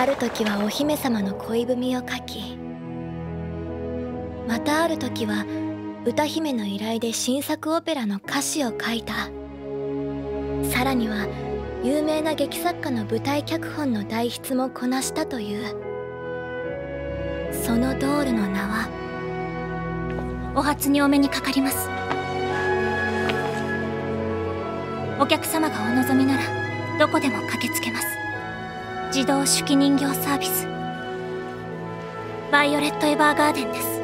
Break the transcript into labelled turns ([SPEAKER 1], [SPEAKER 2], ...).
[SPEAKER 1] ある時はお姫様の恋文を書きまたある時は歌姫の依頼で新作オペラの歌詞を書いた。さらには有名な劇作家の舞台脚本の代筆もこなしたという。そのドールの名は
[SPEAKER 2] お初にお目にかかります。お客様がお望みならどこでも駆けつけます。自動手記人形サービス。バイオレット・エヴァーガーデンです。